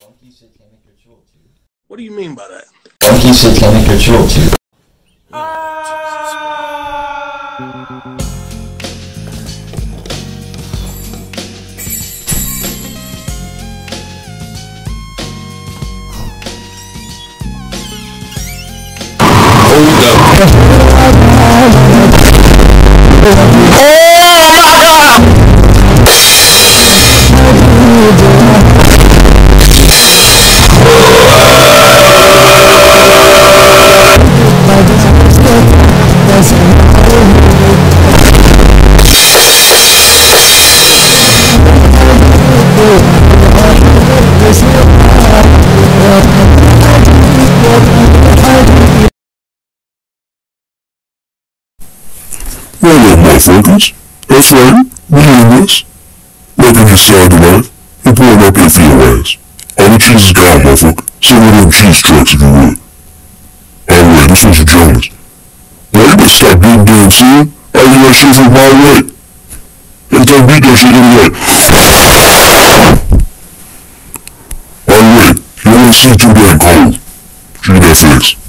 Funky satanic ritual too. What do you mean by that? Funky satanic ritual too. Well up, motherfuckers. That's right. We doing this. Welcome to Side of Life. And pulling up here for your ass. All the cheese is gone, motherfucker. One of them cheese trucks if you would. Alright, this one's a Jonas. Now you better stop getting damn soon. I do that shit from my way. Every time beat that shit anyway. Alright, you see damn cold. Shoot that face.